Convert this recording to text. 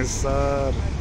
pensar.